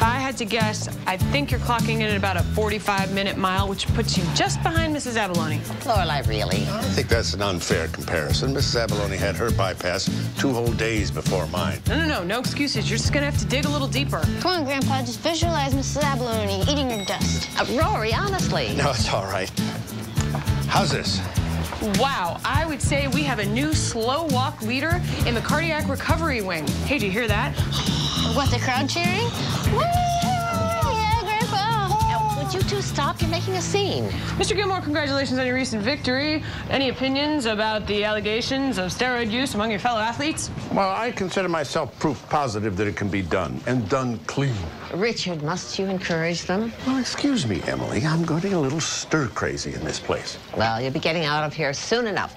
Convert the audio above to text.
If I had to guess, I think you're clocking in at about a 45-minute mile, which puts you just behind Mrs. Abalone. Lorelai, really? I think that's an unfair comparison. Mrs. Abalone had her bypass two whole days before mine. No, no, no, no excuses. You're just gonna have to dig a little deeper. Come on, Grandpa, just visualize Mrs. Abalone eating your dust. Uh, Rory, honestly. No, it's all right. How's this? Wow, I would say we have a new slow walk leader in the cardiac recovery wing. Hey, did you hear that? What, the crowd cheering? Woo! Yeah, Grandpa! Would you two stop? You're making a scene. Mr. Gilmore, congratulations on your recent victory. Any opinions about the allegations of steroid use among your fellow athletes? Well, I consider myself proof positive that it can be done, and done clean. Richard, must you encourage them? Well, excuse me, Emily. I'm getting a little stir crazy in this place. Well, you'll be getting out of here soon enough.